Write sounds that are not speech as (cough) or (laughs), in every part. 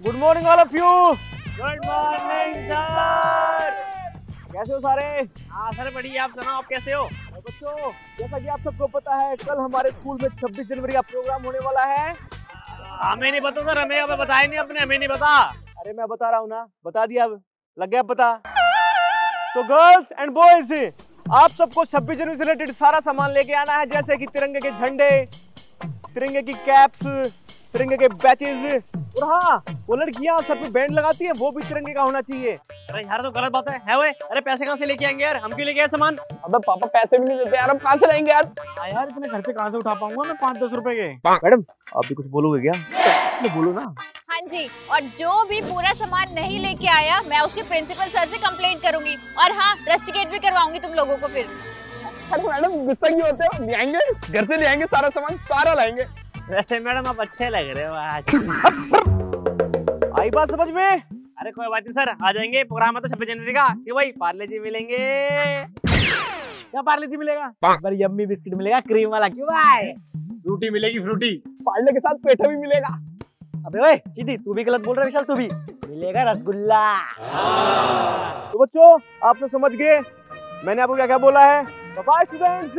Good morning all of you good morning sir कैसे हो सारे? हाँ सर बढ़िया। आप सुनाओ आप कैसे हो? बच्चों जैसा कि आप सबको पता है कल हमारे स्कूल में 26 जनवरी का प्रोग्राम होने वाला है। हमें नहीं पता सर हमें हमें बताया नहीं अपने हमें नहीं पता। अरे मैं बता रहा हूँ ना बता दिया अब। लग गया पता। तो गर्ल्स एंड बॉयज़ आप सबको 26 जनवरी से रिलेटेड सारा सामान लेके आना है जैसे कि तिरंगे के झंडे तिरंगे की कैप्स तिरंगे के बैचेज और हाँ वो लड़कियाँ सर पे बैंड लगाती है वो भी तिरंगे का होना चाहिए। अरे यार तो गलत बात है। है वे? अरे पैसे कहाँ से लेके आएँगे यार? हम क्यों लेके आए सामान? अबे पापा पैसे भी नहीं देते यार हम कहाँ से लाएँगे यार? हाँ यार इतने घर पे कहाँ से उठा पाऊँगा मैं पाँच दस रुपए के? मैडम आप भी कुछ बोलोगे क्या? तो बोलो ना? हाँ जी और जो भी पूरा सामान नहीं लेके आया मैं उसके प्रिंसिपल सर से कंप्लेंट करूँगी। और हाँ रस्टिकेट भी करवाऊँगी तुम लोगों को फिर। मैडम गुस्सा क्यों होते हो? ले आएँगे घर से ले आएँगे सारा सामान सारा लाएँगे। वैसे (laughs) मैडम आप अच्छे लग रहे हो आज। (laughs) आई बात समझ में? अरे कोई बात नहीं सर आ जाएँगे। प्रोग्राम है तो छब्बीस जनवरी का क्यों भाई पार्ले जी मिलेंगे। क्या पार्ले जी मिलेगा? पर यम्मी बिस्किट मिलेगा क्रीम वाला क्यों भाई? फ्रूटी मिलेगी फ्रूटी। पार्ले के साथ पेठा भी मिलेगा। अबे ओए सीधी तू भी गलत बोल रहा है विशाल तू भी। मिलेगा रसगुल्ला। तो बच्चों आप तो समझ गए। मैंने आपको क्या क्या बोला है? बाय स्टूडेंट्स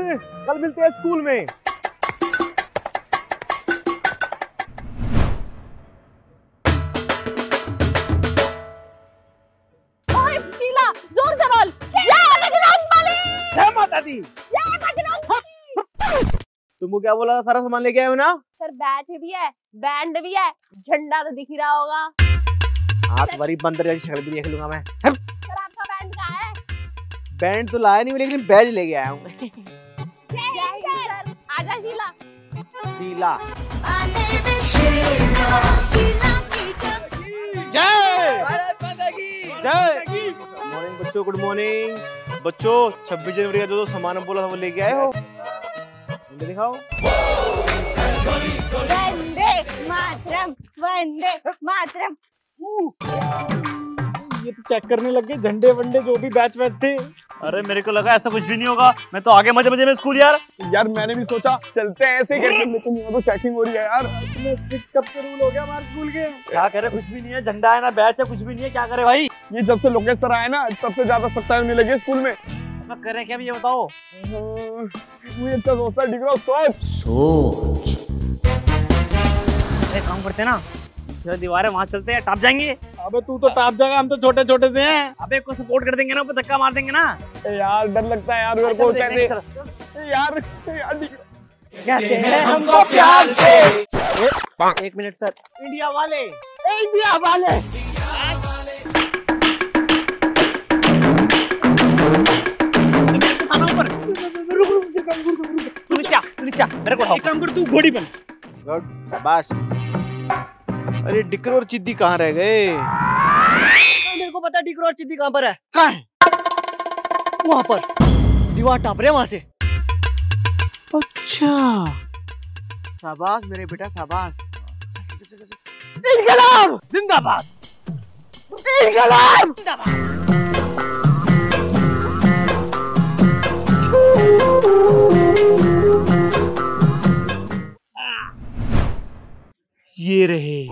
कल मिलते हैं स्कूल में। बली तुमको क्या बोला था सारा सामान लेके आए हो ना? सर बैट भी है बैंड भी है झंडा तो दिख ही रहा होगा। हाँ तुम्हारी बंदर जैसी शक्ल भी देख लूँगा मैं। सर आपका बैंड कहाँ है? बैंड तो लाया नहीं लेकिन बैज लेके आया हूँ। जय हिंद सर। आजा शीला। शीला। जय। मॉर्निंग बच्चों गुड मॉर्निंग बच्चों 26 जनवरी का जो जो सामान बोला था वो लेके आए हो। दिखाओ। वंदे मातरम वंदे मातरम। ये तो चेक करने लग गए झंडे वंडे जो भी बैच बैच थे। अरे मेरे को लगा ऐसा कुछ भी नहीं होगा। मैं तो आगे मज़े मज़े में स्कूल यार। यार मैंने भी सोचा चलते हैं ऐसे ही करके लेकिन यहाँ तो चेकिंग हो रही है यार। कब से रूल हो गया हमारे स्कूल के। क्या करे कुछ भी नहीं है झंडा है ना बैच है कुछ भी नहीं है क्या करे भाई? ये जब से लोकेश सर आए ना तब से ज़्यादा सख्ताई होने लगी स्कूल में। करे क्या ये बताओ? मुझे अच्छा सोचता है डिग्रो सोच। अरे काम करते ना। जो दीवार है वहाँ चलते हैं टॉप जाएँगे अबे तू तो टाप जाएगा हम तो छोटे छोटे से हैं अबे को सपोर्ट कर देंगे ना ऊपर धक्का मार देंगे ना यार डर लगता है यार मेरे को यार यार हैं हमको प्यार से एक मिनट सर इंडिया वाले इंडिया वाले तू नीचा तू नीचा मेरे को एक काम कर तू घोड़ी बन बस अरे डिकर और चिद्दी कहाँ रह गए? मेरे को पता डिक्रो और चिद्दी कहाँ पर है। कहाँ है? वहाँ पर। दीवार टाप रहे वहाँ से। अच्छा। शाबाश मेरे बेटा शाबाश। इंकलाब! जिंदाबाद। ये रहे।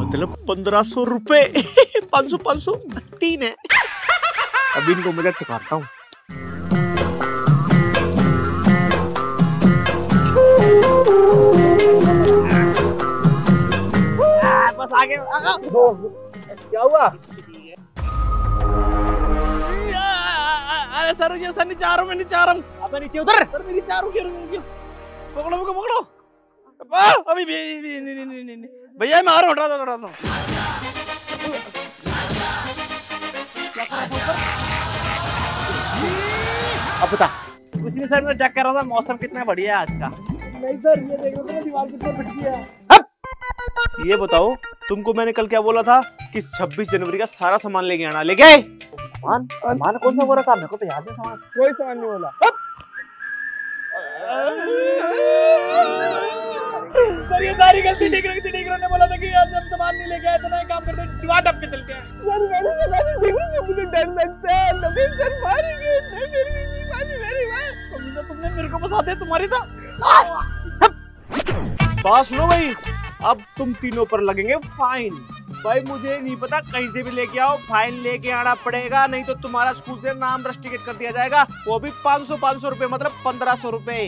मतलब पंद्रह सौ रुपए। (laughs) पाँच सौ पाँच सौ तीन है। अभी इनको मदद सिखाता हूँ। बस आगे क्या हुआ? अरे सर सर नीचे आ रहा हूँ मैं नीचे आ रहा हूँ। अब नीचे उतर। सर मैं नीचे आ रहा हूँ पकड़ो पकड़ो। आ, अभी भी भी- नहीं नहीं नहीं नहीं नहीं। भैया मैं आ रहा हूँ हटा दो हटा अब बता। कुछ नहीं सर मैं चेक कर रहा था मौसम कितना बढ़िया है आज का। नहीं सर ये देखो तो दीवार कितना फटकी है। ये बताओ तुमको मैंने कल क्या बोला था कि 26 जनवरी का सारा सामान लेके आना लेके आए? मान मान कौन सा बोला था? मेरे को तो याद है सामान। कोई सामान नहीं बोला। सर ये सारी गलती ठीक रही थी ठीक ने बोला था कि आज हम सामान नहीं लेके आए तो ना काम करते हैं दीवार के चलते हैं। सर मैंने पता नहीं देखो मुझे डर लगता है नवीन सर मारेंगे नहीं मेरी मेरी मेरी मेरी तुमने तुमने मेरे को फंसा दिया तुम्हारी था बात सुनो भाई अब तुम तीनों पर लगेंगे फाइन भाई मुझे नहीं पता कहीं से भी लेके आओ फाइन लेके आना पड़ेगा नहीं तो तुम्हारा स्कूल से नाम रस्टिकेट कर दिया जाएगा वो भी 500 500 रुपए मतलब 1500 रुपए।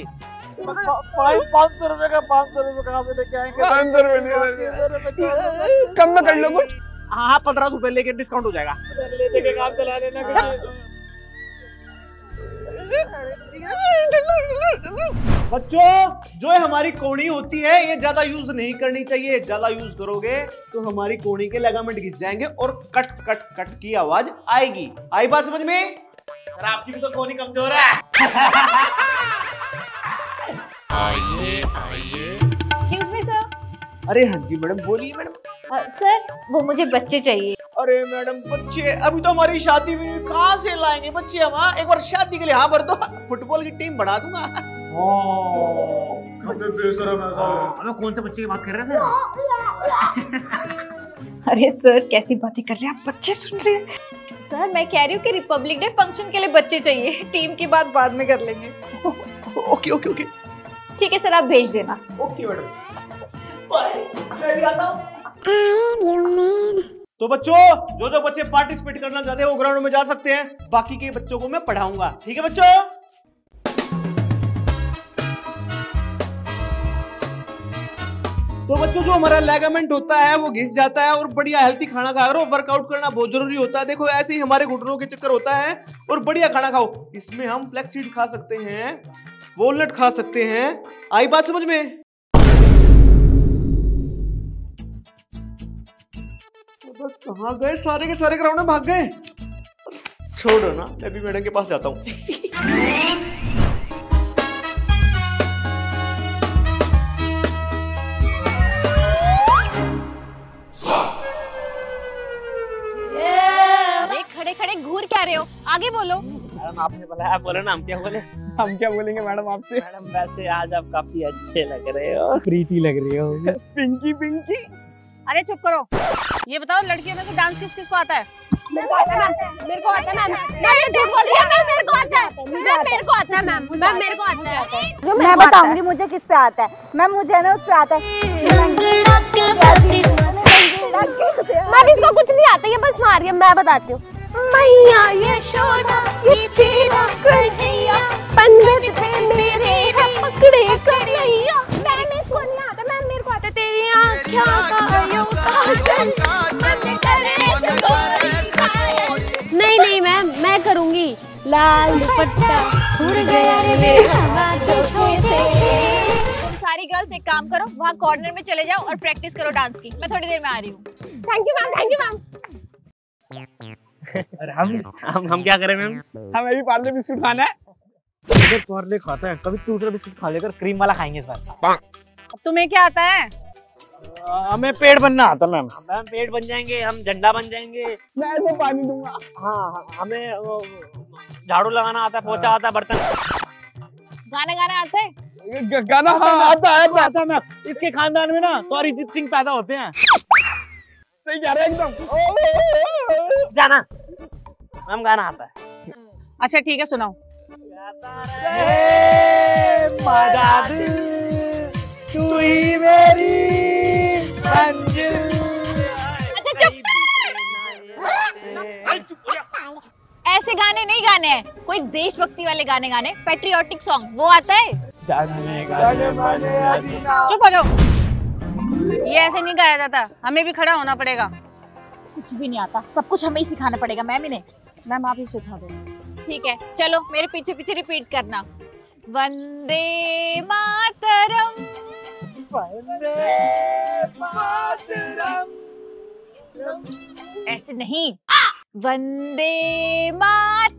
पाँच सौ रुपए का पाँच सौ रुपए कहाँ से लेके आएँगे। पाँच सौ रुपए कम में कर लो कुछ। हाँ पंद्रह सौ रुपए लेके डिस्काउंट हो जाएगा। लेने के काम चला लेना बच्चों जो हमारी कोणी होती है ये ज़्यादा यूज़ नहीं करनी चाहिए। ज़्यादा यूज़ करोगे तो हमारी कोणी के लेगामेंट घिस जाएँगे और कट कट कट की आवाज़ आएगी। आई बात समझ में? आपकी भी तो कोणी कमज़ोर है। (laughs) एक्सक्यूज मी सर अरे हाँ जी मैडम बोलिए मैडम। सर वो मुझे बच्चे चाहिए। अरे मैडम बच्चे अभी तो हमारी शादी हुई कहाँ से लाएँगे बच्चे हम हाँ? एक बार शादी के लिए हाँ भर दो फुटबॉल की टीम बढ़ा दूँगा। हमें कौन से बच्चे की बात कर रहे थे? अरे सर कैसी बातें कर रहे हैं आप? बच्चे सुन रहे हैं। सर मैं कह रही हूँ कि रिपब्लिक डे फ़ंक्शन के लिए बच्चे चाहिए। टीम की बात बाद में कर लेंगे। Okay okay okay. ठीक है सर आप भेज देना। ओके मैडम बाय मैं भी आता हूँ। तो बच्चों जो जो बच्चे पार्टिसिपेट करना चाहते हैं वो ग्राउंड में जा सकते हैं। बाकी के बच्चों को मैं पढ़ाऊँगा। ठीक है बच्चों? तो बच्चों जो हमारा लेगामेंट होता है वो घिस जाता है और बढ़िया हेल्थी खाना खा करो वर्कआउट करना बहुत ज़रूरी होता है। देखो ऐसे ही हमारे घुटनों के चक्कर होता है और बढ़िया खाना खाओ। इसमें हम फ्लैक्स सीड खा सकते हैं। वॉलनट खा सकते हैं। आई बात समझ में? तो बस कहाँ गए? सारे के सारे ग्राउंड में भाग गए। छोड़ो ना, मैं भी मैडम के पास जाता हूँ। मैडम आपने बोला आप बोले ना हम क्या बोले? हम क्या बोलेंगे मैडम आपसे? मैडम वैसे आज आप काफ़ी अच्छे लग रहे हो। प्रीति लग रही हो। पिंकी पिंकी। अरे चुप करो। ये बताओ लड़कियों में से डांस किस किस को आता है? मेरे को आता है मेरे को आता है मैम। मैं झूठ बोल रही हूँ। मैम मेरे को आता है। मैम मेरे को आता है मैम। मैम मेरे को आता है। जो मैं बताऊँगी मुझे किस पे आता है। मैम मुझे ना उस पे आता है। मैम इसको कुछ नहीं आता। ये बस मार रही है मैं बताती हूँ। मैया ये शोना ये तेरा कन्हैया पंडित थे मेरे है पकड़े कन्हैया। मैम इसको नहीं आता मैम मेरे को आता तेरी आँखों का यूँ काजल मन करे गोरी नहीं नहीं मैम मैं करूँगी। लाल दुपट्टा उड़ गया रे मेरे सारी गर्ल्स एक काम करो वहाँ कॉर्नर में चले जाओ और प्रैक्टिस करो डांस की। मैं थोड़ी देर में आ रही हूँ। Thank you ma'am thank you ma'am अरे हम (laughs) हम हम क्या करें मैम? हमें भी पार्ले बिस्कुट खाना है। पार्ले खाता है कभी दूसरा बिस्कुट खा लेकर क्रीम वाला खाएँगे इस बार। तुम्हें क्या आता है? हमें पेड़ बनना आता मैम। मैम पेड़ बन जाएँगे हम झंडा बन जाएँगे। मैं ऐसे पानी दूँगा। हाँ हाँ, हमें झाड़ू लगाना आता है पोछा आता है बर्तन। गाना गाना आता है? गाना हाँ, आता है आता मैम। इसके खानदान में ना तो अरिजीत सिंह पैदा होते हैं। सही कह रहे हैं एकदम। जाना। मैम गाना आता है। अच्छा ठीक है सुनाओ। तू ही मेरी ऐसे गाने नहीं गाने हैं। कोई देशभक्ति वाले गाने गाने पेट्रियोटिक सॉन्ग वो आता है? चुप हो जाओ। ये ऐसे नहीं गाया जाता। हमें भी खड़ा होना पड़ेगा। कुछ भी नहीं आता। सब कुछ हमें ही सिखाना पड़ेगा मैम इन्हें मैम आप ही सिखा दो। ठीक है चलो मेरे पीछे पीछे रिपीट करना। वंदे मातरम। वंदे मातरम। ऐसे नहीं। वंदे मातरम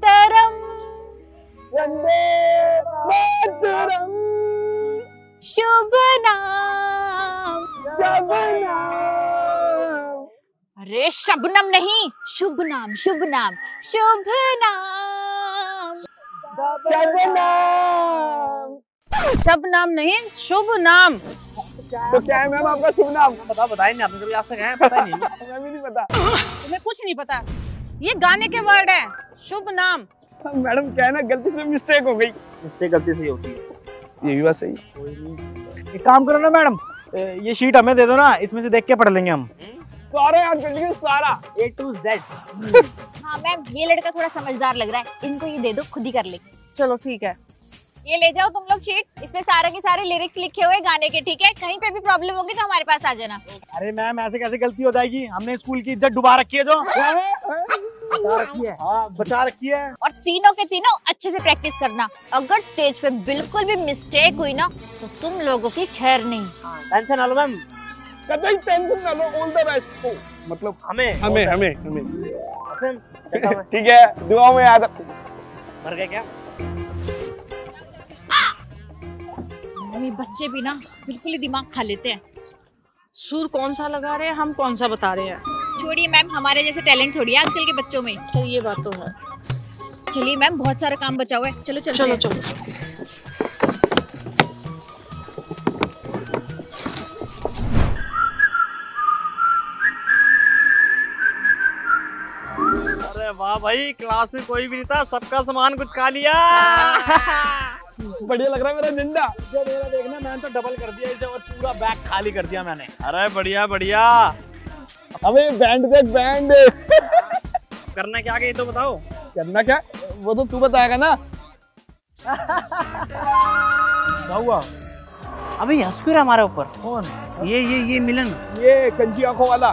अरे शबनम नहीं। शुभ नाम शुभ नाम शुभ नाम। शब नाम। नहीं शुभ नाम। तो क्या है मैम आपका शुभ नाम? बता बताए नहीं आपने कभी आज तक है पता नहीं। (laughs) हमें भी नहीं पता। तुम्हें कुछ नहीं पता। ये गाने के वर्ड है शुभ नाम। मैडम क्या है ना गलती से मिस्टेक हो गई। मिस्टेक गलती से ही होती है। ये भी बात सही एक काम करो ना मैडम ये शीट हमें दे दो ना इसमें से देख के पढ़ लेंगे हम। सारे लिखे सारा। ए टू जेड हाँ मैम ये लड़का थोड़ा समझदार लग रहा है। इनको ये दे दो खुद ही कर ले। चलो ठीक है। ये ले जाओ तुम लोग शीट इसमें सारे के सारे लिरिक्स लिखे हुए गाने के ठीक है? कहीं पे भी प्रॉब्लम होगी तो हमारे पास आ जाना। अरे मैम ऐसे कैसे गलती हो जाएगी? हमने स्कूल की इज़्ज़त डुबा रखी है जो। बचा रखी है। हाँ बचा रखी है। और तीनों के तीनों अच्छे से प्रैक्टिस करना। अगर स्टेज पे बिल्कुल भी मिस्टेक हुई ना तो तुम लोगों की खैर नहीं। टेंशन ना लो मैम। कतई टेंशन ना लो ऑल द बेस्ट को। मतलब हमें। हमें हमें हमें। ठीक है दुआओं में याद मर गए क्या? ये बच्चे भी ना बिल्कुल ही दिमाग खा लेते हैं। सुर कौन सा लगा रहे हैं? हम कौन सा बता रहे हैं? छोड़िए मैम हमारे जैसे टैलेंट थोड़ी है आजकल के बच्चों में। खैर ये बात तो है। चलिए मैम बहुत सारा काम बचा हुआ है। चलो चलो चलो। चलो। भाई क्लास में कोई भी नहीं था सबका सामान कुछ खा लिया। (laughs) बढ़िया लग रहा है मेरा झंडा जो मेरा देखना मैंने तो डबल कर दिया इसे और पूरा बैग खाली कर दिया मैंने। अरे बढ़िया बढ़िया। हमें बैंड देख बैंड (laughs) करना क्या आगे तो बताओ। करना क्या? वो तो तू बताएगा ना। क्या हुआ? अबे हंस क्यों रहा हमारे ऊपर। कौन? ये ये ये मिलन। ये कंची आँखों वाला।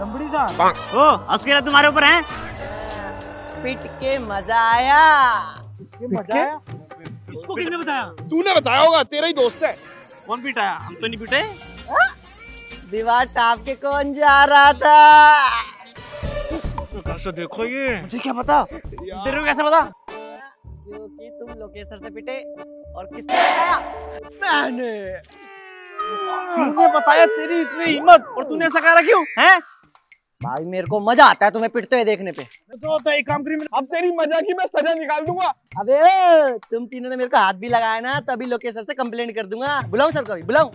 रबड़ी का। ओ हंस क्यों रहा तुम्हारे ऊपर है? पिट के मज़ा आया। ये मज़ा आया? इसको किसने बताया? तूने बताया होगा तेरा ही दोस्त है। कौन पिटाया हम तो नहीं पीटे। दीवार टाप के कौन जा रहा था? कैसे देखो ये। मुझे क्या पता? तेरे को कैसे पता? क्योंकि तुम लोकेशन से पिटे और किसने बताया? मैंने। तूने बताया तेरी इतनी हिम्मत और तूने ऐसा करा क्यों? हैं? भाई मेरे को मज़ा आता है तुम्हें पिटते हुए देखने पे। तो होता है एक काम करिए अब तेरी मज़ा की मैं सजा निकाल दूँगा। अबे तुम तीनों ने मेरे को हाथ भी लगाया ना तभी लोकेशन से कंप्लेंट कर दूँगा। बुलाऊं सर कभी बुलाऊं।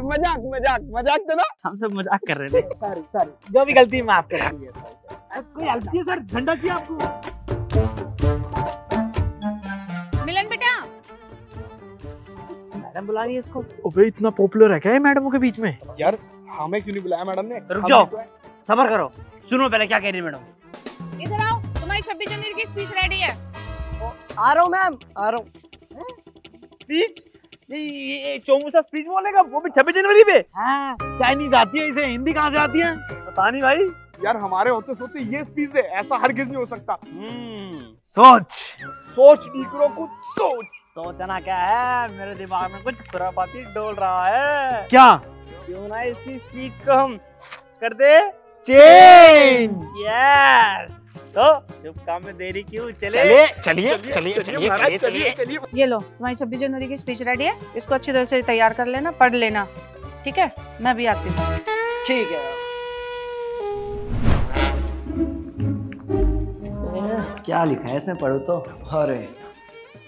मज़ाक मज़ाक मज़ाक तो ना। हम सब मज़ाक कर रहे थे। सॉरी सॉरी जो भी गलती माफ़ कर दीजिए कोई हेल्प चाहिए सर झंडा चाहिए आपको? मिलन बेटा। मैडम बुला रही है इसको। अबे इतना पॉपुलर है क्या मैडमों के बीच में? यार हमें क्यों नहीं बुलाया मैडम ने? रुक जाओ। हैं। सबर करो। सुनो पहले क्या कह रही है मैडम। इधर आओ तुम्हारी छब्बीस जनवरी की स्पीच रेडी है। आ रहा हूँ मैम आ रहा हूँ। स्पीच ये ये- चौमुसा स्पीच बोलेगा? वो भी छब्बीस जनवरी पे? हाँ। चाइनीज़ आती है इसे हिंदी कहाँ से आती है? पता नहीं भाई। यार हमारे होते सोते ये स्पीच है ऐसा हर नहीं हो सकता। सोच। सोच निकलो कुछ सोच। सोचना क्या है? मेरे दिमाग में कुछ खुरापाती डोल रहा है। क्या? क्यों ना इसी स्पीच को हम कर दे। चेंज यस तो शुभ काम में देरी क्यों चले। चलिए चलिए चलिए चलिए चलिए ये लो तुम्हारी छब्बीस जनवरी की स्पीच रेडी है। इसको अच्छी तरह से तैयार कर लेना पढ़ लेना। ठीक है? मैं भी आती हूँ। ठीक है। क्या लिखा है इसमें? पढ़ो तो। अरे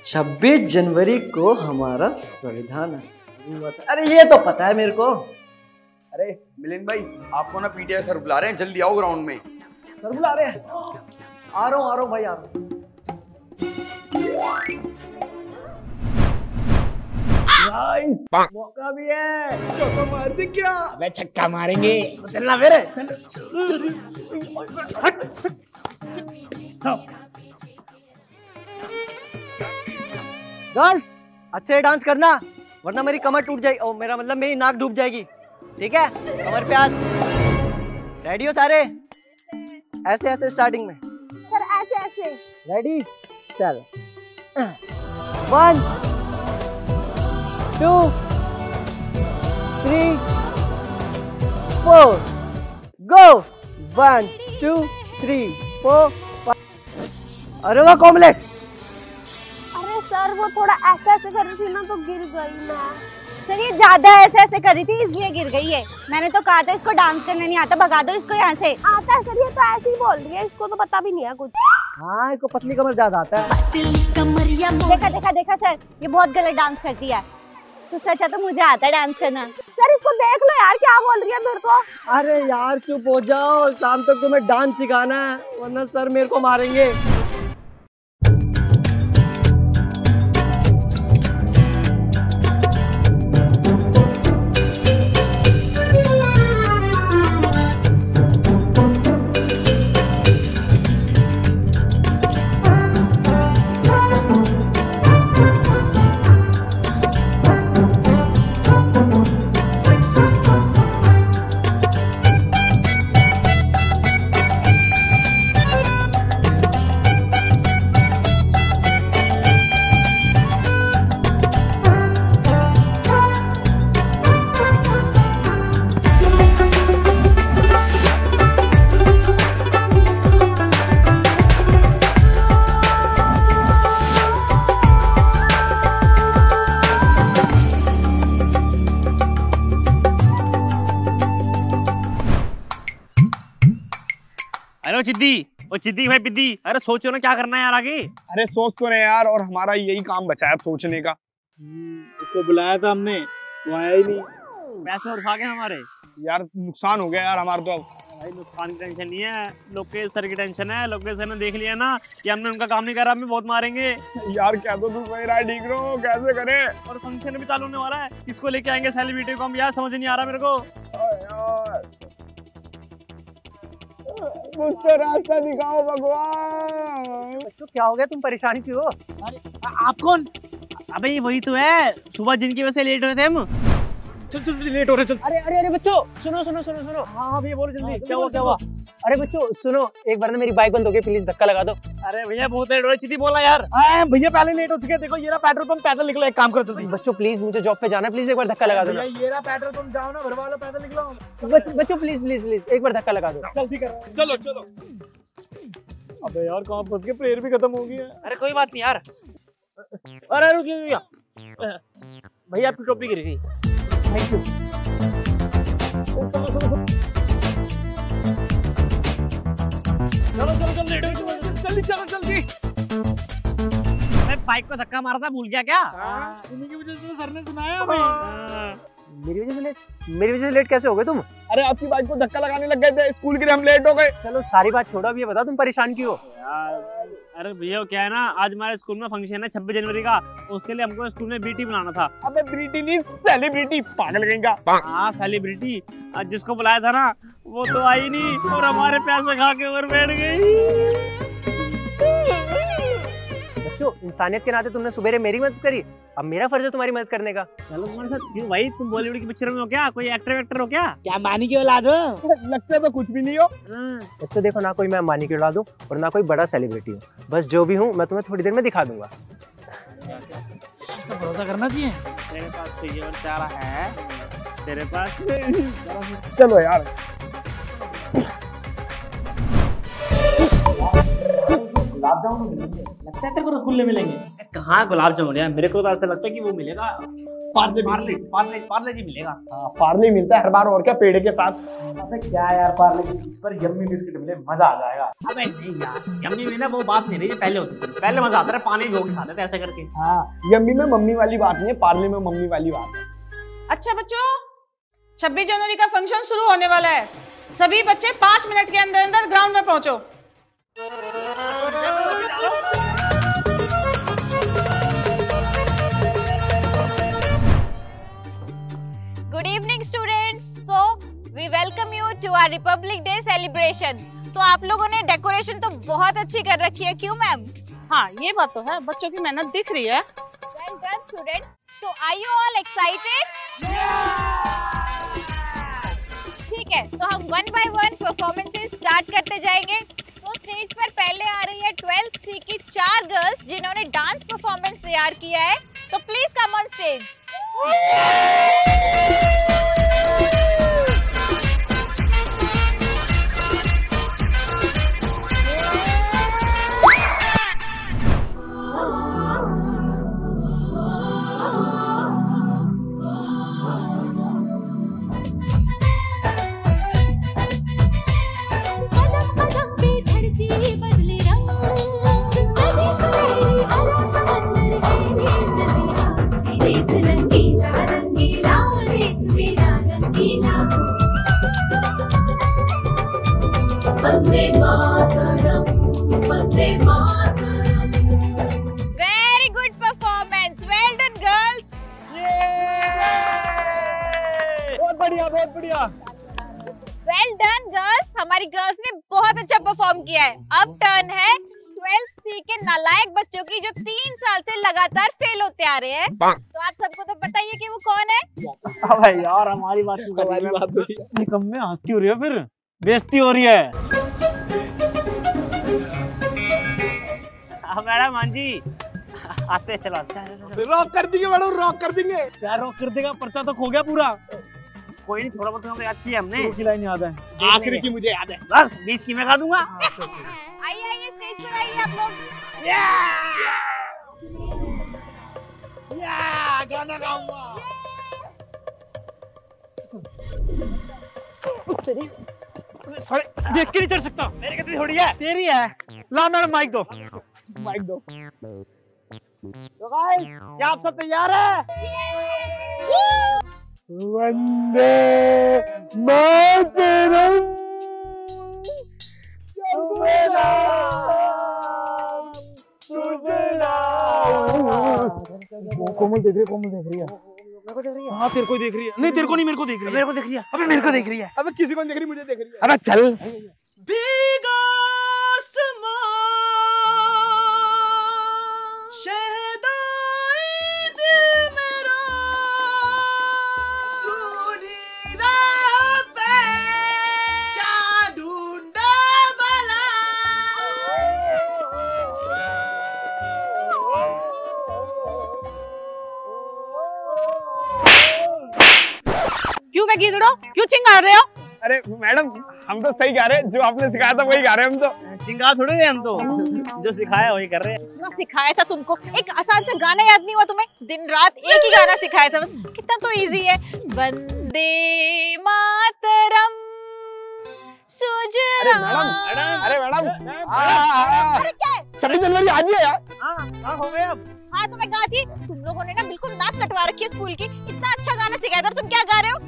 26 जनवरी को हमारा संविधान है। अरे ये तो पता है मेरे को। अरे मिलिंद भाई आपको ना पीटीआई सर बुला रहे हैं जल्दी आओ ग्राउंड में। सर बुला रहे हैं? आ रहा हूँ आ रहा हूँ भाई आ रहा हूँ। मौका भी है। चौका मार दे क्या? अबे छक्का मारेंगे। चलना फिर। गर्ल्स अच्छे डांस करना वरना मेरी कमर टूट जाएगी ओ मेरा मतलब मेरी नाक डूब जाएगी। ठीक है? कमर पे हाथ रेडी हो सारे? ऐसे ऐसे स्टार्टिंग में। सर ऐसे ऐसे। रेडी चल। One two three four go one two three four अरे वाह कॉमलेट! अरे सर वो थोड़ा ऐसे ऐसे कर रही थी ना तो गिर गई मैं। सर ये ज़्यादा ऐसे ऐसे कर रही थी इसलिए गिर गई है। मैंने तो कहा था इसको डांस करने नहीं आता भगा दो इसको यहाँ से। आता है सर ये तो ऐसे ही बोल रही है इसको तो पता भी नहीं है कुछ। हाँ इसको पतली कमर ज़्यादा आता है। देखा देखा देखा सर ये बहुत गलत डांस करती है। तो सच है तो मुझे आता है डांस करना। सर इसको देख लो यार क्या बोल रही है मेरे को। अरे यार चुप हो जाओ शाम तक तुम्हें डांस सिखाना है वरना सर मेरे को मारेंगे। चिद्दी भाई पिद्दी। अरे सोचो ना क्या करना है यार आगे। अरे सोच तो रहे यार और हमारा यही काम बचा है अब सोचने का। उसको बुलाया था हमने वो आया ही नहीं। पैसे उठा के हमारे। यार नुकसान हो गया यार हमारा तो अब। भाई नुकसान की टेंशन नहीं है। लोकेश सर की टेंशन है। लोकेश सर ने देख लिया ना कि हमने उनका काम नहीं करा हमें बहुत मारेंगे। यार क्या तो तू सही रहा ठीक रहो कैसे करे? और फ़ंक्शन भी चालू होने वाला है। किसको लेके आएँगे सेलिब्रिटी को हम? यार समझ नहीं आ रहा मेरे को। तो रास्ता दिखाओ भगवान। बच्चों क्या हो गया? तुम परेशान क्यों हो? आप कौन? अबे ये वही तो है। सुबह जिनकी वजह से लेट हुए थे हम। चल चल लेट हो रहे चल। अरे अरे अरे बच्चों सुनो सुनो सुनो सुनो। हाँ हाँ भैया बोलो जल्दी। क्या हुआ क्या हुआ? अरे बच्चों सुनो एक बार ना मेरी बाइक बंद हो गई प्लीज़ धक्का लगा दो। अरे भैया बहुत लेट हो रहे चिति बोला यार। भैया पहले लेट हो चुके देखो ये रहा पेट्रोल पंप पैदल निकलो एक काम करो जल्दी। बच्चों प्लीज़ मुझे जॉब पे जाना है प्लीज़ एक बार धक्का लगा दो। भैया ना ये पेट्रोल पंप जाओ ना भरवा लो पैदल निकलो। बच- बच्चों प्लीज़ प्लीज़ प्लीज़ एक बार धक्का लगा दो। जल्दी कर चलो चलो। अबे यार कहाँ फंस के प्रेयर भी खत्म हो गई है। अरे कोई बात नहीं यार। अरे रुकिए भैया भैया आपकी टोपी गिर गई। थैंक यू चलो चलो हो गई, जल्दी चलो जल्दी। बाइक को धक्का मारा था भूल गया क्या? इन्हीं की वजह से सर ने सुनाया हमें। मेरी वजह से लेट मेरी वजह से लेट कैसे हो गए तुम? अरे आपकी बाइक को धक्का लगाने लग गए थे स्कूल के लिए हम लेट हो गए। चलो सारी बात छोड़ो अब ये बताओ तुम परेशान क्यों हो? यार अरे भैया क्या है ना आज हमारे स्कूल में फ़ंक्शन है छब्बीस जनवरी का उसके लिए हमको स्कूल में बीटी बनाना था। अबे ब्रिटी नहीं सेलिब्रिटी पागल कहेंगा। हाँ सेलिब्रिटी आज जिसको बुलाया था ना वो तो आई नहीं और हमारे पैसे खा के ऊपर बैठ गई। बच्चों इंसानियत के नाते तुमने सुबह मेरी मदद करी अब मेरा फ़र्ज़ है तुम्हारी मदद करने का। चलो तुम्हारे साथ क्यों? भाई तुम बॉलीवुड की पिक्चर में हो क्या? कोई एक्टर वेक्टर हो क्या? क्या मानी की औलाद हो? लगता है तो कुछ भी नहीं हो। बच्चों देखो ना कोई मैं मानी की औलाद हूँ और ना कोई बड़ा सेलिब्रिटी हूँ। बस जो भी हूँ मैं तुम्हें थोड़ी देर में दिखा दूँगा। तो भरोसा करना चाहिए? तेरे पास तो ये और चारा है। तेरे पास? चलो यार। लगता है तेरे को रसगुल्ले मिलेंगे। कहाँ गुलाब जामुन यार? मेरे को तो ऐसा लगता है कि वो मिलेगा। पार्ले पार्ले पार्ले पार्ले जी मिलेगा। हाँ, पार्ले मिलता है हर बार और क्या पेड़े के साथ। अबे क्या यार पार्ले की इस पर यम्मी बिस्किट मिले मज़ा आ जाएगा। अबे नहीं यार यम्मी में ना वो बात नहीं रही है पहले होती थी। पहले मज़ा आता था पानी भिगो के खाते थे ऐसे करके। हाँ यम्मी में मम्मी वाली बात नहीं है पार्ले में मम्मी वाली बात है। अच्छा बच्चों 26 जनवरी का फ़ंक्शन शुरू होने वाला है। सभी बच्चे पाँच मिनट के अंदर अंदर ग्राउंड में पहुंचो। Good evening students so we welcome you to our republic day celebration तो आप लोगों ने डेकोरेशन तो बहुत अच्छी कर रखी है क्यों मैम हाँ ये बात तो है। बच्चों की मेहनत दिख रही है। Well done students so are you all excited ठीक है तो हम one by one performances start करते जाएँगे। तो स्टेज पर पहले आ रही है 12th सी की चार गर्ल्स जिन्होंने डांस परफॉर्मेंस तैयार किया है। तो प्लीज़ कम ऑन स्टेज है अबे यार हमारी बात क्यों कर बात हो रही है। निकम में हंस क्यों रही हो फिर। बेइज्जती हो रही है। हाँ मैडम हाँ जी। आते चलो। रॉक कर देंगे मैडम रॉक कर देंगे। क्या रॉक कर देगा पर्चा तो खो गया पूरा। कोई नहीं थोड़ा बहुत तो याद किया हमने। की लाइन याद है। आखिरी की मुझे याद है। बस बीस की मैं खा दूँगा। आइए आइए स्टेज पर आइए आप लोग। गाना गाऊँगा साले देख के नहीं चढ़ सकता। मेरी कितनी थोड़ी है। तेरी है। ला मैडम माइक दो। माइक दो। तो गाइस क्या आप सब तैयार है? वंदे मातरम। कोमल देख रही है कोमल देख रही है। मेरे को देख रही है। हाँ तेरे को देख रही है। नहीं तेरे को नहीं मेरे को देख रही है। मेरे को देख रही है। अबे मेरे को देख रही है। अबे किसी को देख रही मुझे देख रही है। अबे चल। गीदड़ो क्यों चिंगा रहे हो? अरे मैडम हम तो सही गा रहे हैं। जो आपने सिखाया था वही गा रहे हैं हम तो। चिंगा थोड़े हैं हम तो। जो सिखाया वही कर रहे हैं। कितना सिखाया था तुमको। एक आसान सा गाना याद नहीं हुआ तुम्हें? दिन रात एक ही गाना सिखाया था बस। कितना तो इजी है। वंदे मातरम। अरे मैडम अरे क्या है? छब्बीस जनवरी आज ही है यार। हाँ हाँ हो गए अब हाँ तो मैं गा थी तुम लोगों ने ना बिल्कुल नाक कटवा रखी है स्कूल की। इतना अच्छा गाना सिखाया था तुम क्या गा रहे हो?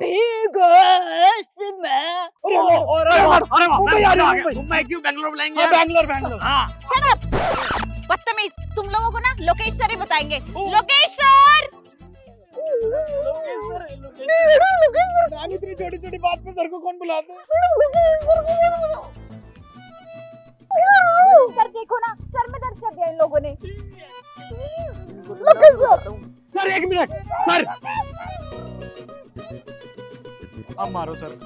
भीगोस में। अरे अरे अरे मुंबई आ रहा है मुंबई क्यों बैंगलोर बुलाएँगे बैंगलोर बैंगलोर। हाँ। बदतमीज तुम लोगों को ना लोकेश सर ही बताएँगे। लोकेश सर इतनी छोटी छोटी बात पे सर को कौन बुलाते सर देखो ना सर में दर्द कर दिया इन लोगों ने। सर एक मिनट। सर। अब मारो सर।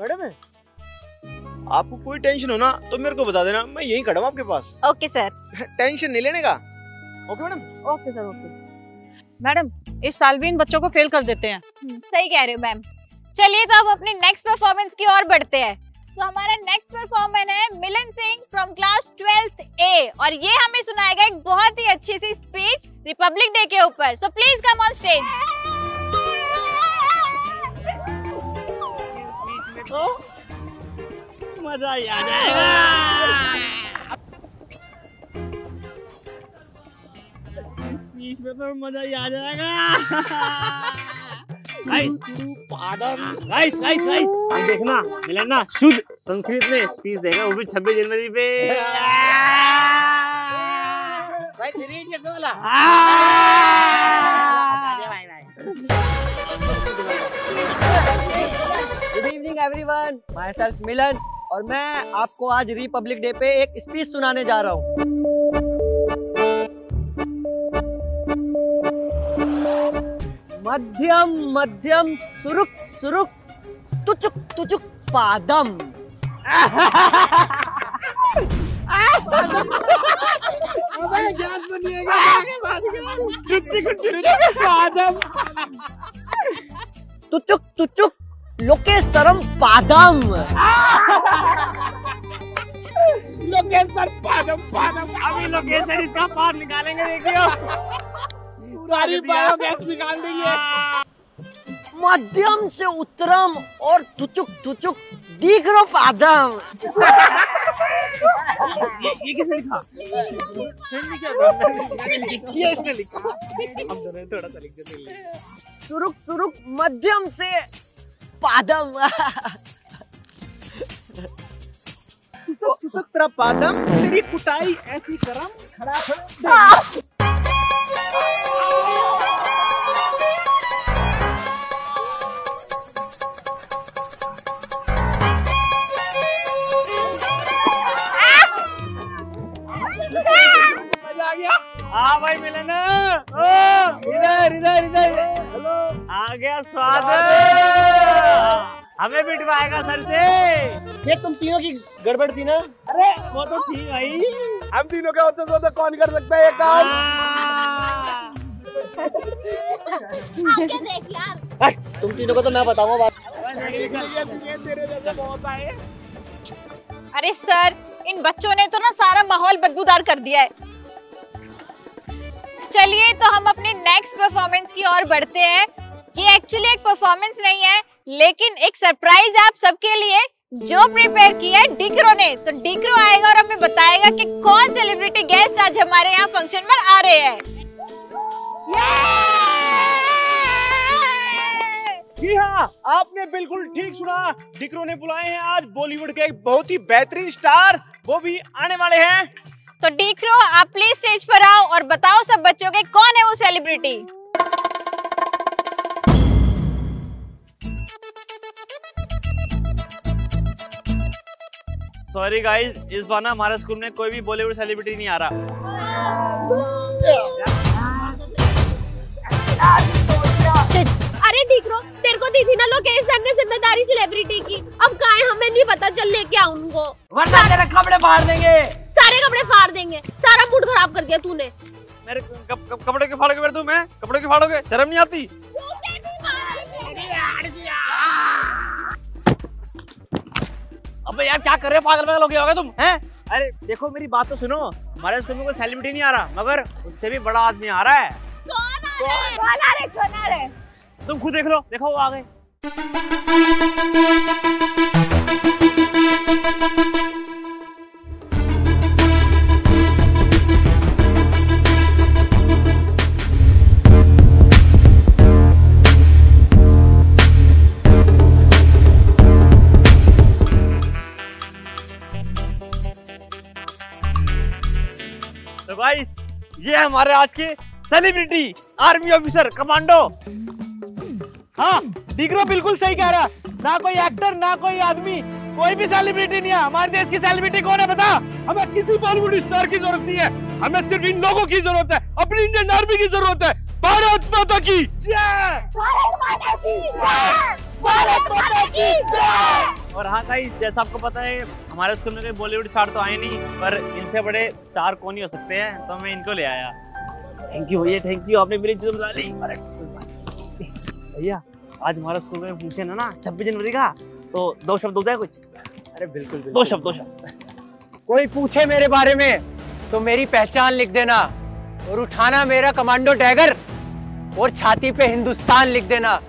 मैडम आपको कोई टेंशन हो ना तो मेरे को बता देना मैं यहीं खड़ा हूँ आपके पास। ओके सर (laughs) टेंशन नहीं लेने का? Okay madam? Okay sir okay madam इस साल भी इन बच्चों को फेल कर देते हैं। सही कह रहे हो मैम चलिए तो अब अपने नेक्स्ट परफॉर्मेंस की ओर बढ़ते हैं। तो हमारा नेक्स्ट परफॉर्मेंस है Milan Singh from class twelfth A और ये हमें सुनाएगा एक बहुत ही अच्छी सी स्पीच रिपब्लिक डे के ऊपर। So please come on stage तो मज़ा आ जाएगा। (laughs) बीच में तो मज़ा ही आ जाएगा। गाइस गाइस गाइस गाइस हम देखना मिलन। ना शुद्ध संस्कृत में स्पीच देगा वो भी 26 जनवरी पे। भाई थ्री इडियट्स वाला good evening everyone myself Milan और मैं आपको आज रिपब्लिक डे पे एक स्पीच सुनाने जा रहा हूँ। मध्यम मध्यम सुरुक सुरुक तुचुक तुचुक पादम। तुचुक तुचुक लोकेशरम पादम। लोकेशन पादम पादम। अभी लोकेशन इसका पार निकालेंगे देखियो। सारी बायोगैस निकाल देंगे। मध्यम से उत्तरम और तुचुक तुचुक दीग्रो पादम। ये ये किसने लिखा? ये इसने लिखा। हम दोनों ने थोड़ा सा लिख देते सुरुक सुरुक मध्यम से पादम। तेरा पादम तेरी कुटाई ऐसी करम खड़ा खड़ा। तुम तीनों की गड़बड़ थी ना? अरे वो तो ठीक भाई। हम तीनों के होते तो कौन कर सकता है ये काम? हाँ। देख यार। तुम तीनों को तो मैं बताऊँगा बात। अरे सर इन बच्चों ने तो ना सारा माहौल बदबूदार कर दिया है। चलिए तो हम अपने नेक्स्ट परफॉर्मेंस की ओर बढ़ते हैं। ये एक्चुअली एक परफॉर्मेंस नहीं है लेकिन एक सरप्राइज़ है आप सबके लिए। जो प्रिपेयर किया है डिक्रो ने। तो डिक्रो आएगा और हमें बताएगा कि कौन सेलिब्रिटी गेस्ट आज हमारे यहाँ फ़ंक्शन में आ रहे हैं। जी हाँ आपने बिल्कुल ठीक सुना। डिक्रो ने बुलाए हैं आज बॉलीवुड के एक बहुत ही बेहतरीन स्टार वो भी आने वाले हैं। तो डिक्रो आप प्लीज़ स्टेज पर आओ और बताओ सब बच्चों के कौन है वो सेलिब्रिटी सॉरी गाइस इस बार ना हमारे स्कूल में कोई भी बॉलीवुड सेलिब्रिटी नहीं आ रहा। अरे डिक्रो तेरे को दी थी ना लोकेशन ने ज़िम्मेदारी सेलिब्रिटी की। अब कहा है हमें नहीं पता चल लेके आ उनको। वरना तेरे कपड़े फाड़ देंगे। सारे कपड़े फाड़ देंगे। सारा मूड खराब कर दिया तूने। मेरे कप, कप, कपड़े के फाड़ोगे मेरे तुम कपड़े के फाड़ोगे? शर्म नहीं आती? अबे यार क्या कर रहे हो? पागल पागल हो गए होगे तुम हैं? अरे देखो मेरी बात तो सुनो। हमारे स्कूल में कोई सेलिब्रिटी नहीं आ रहा मगर उससे भी बड़ा आदमी आ रहा है। कौन आ रहे तुम खुद देख लो देखो वो आ गए। है हमारे आज के सेलिब्रिटी आर्मी ऑफिसर कमांडो हाँ डिग्रो बिल्कुल सही कह रहा ना कोई एक्टर ना कोई आदमी, कोई भी सेलिब्रिटी नहीं है। हमारे देश की सेलिब्रिटी कौन है बता? हमें किसी बॉलीवुड स्टार की ज़रूरत नहीं है। हमें सिर्फ़ इन लोगों की ज़रूरत है। अपनी इंडियन आर्मी की ज़रूरत है। भारत माता की। और हाँ गाइस जैसा आपको पता है हमारे स्कूल में कोई बॉलीवुड स्टार तो आए नहीं पर इनसे बड़े स्टार कौन ही हो सकते हैं? तो मैं इनको ले आया। थैंक यू भैया थैंक यू आपने मेरी इज़्ज़त बता ली भैया आज हमारे स्कूल में फ़ंक्शन है ना छब्बीस जनवरी का तो दो शब्द हो जाए कुछ? अरे बिल्कुल दो शब्द दो शब्द। कोई पूछे मेरे बारे में तो मेरी पहचान लिख देना और उठाना मेरा कमांडो टैगर और छाती पे हिंदुस्तान लिख देना।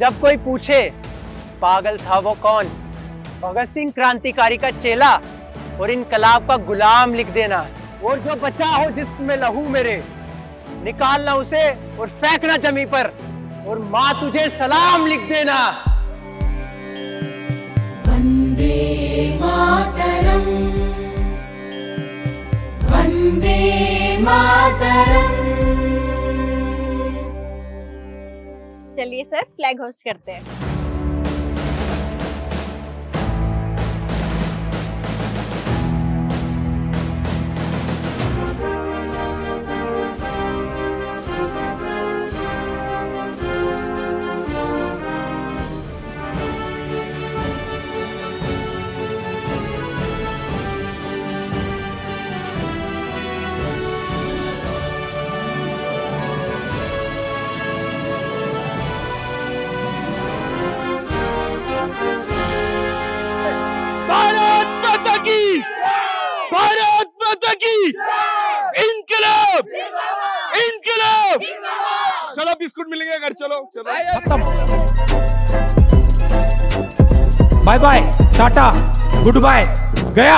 जब कोई पूछे पागल था वो कौन? भगत सिंह क्रांतिकारी का चेला और इनकलाब का गुलाम लिख देना। और जो बचा हो जिसमें लहू मेरे निकालना उसे और फेंकना जमी पर और माँ तुझे सलाम लिख देना। वंदे मातरम वंदे मातरम। चलिए सर फ्लैग होस्ट करते हैं। की इनकलाब। इनकलाब। चलो बिस्कुट मिलेंगे घर चलो चलो। बाय बाय टाटा गुड बाय गया।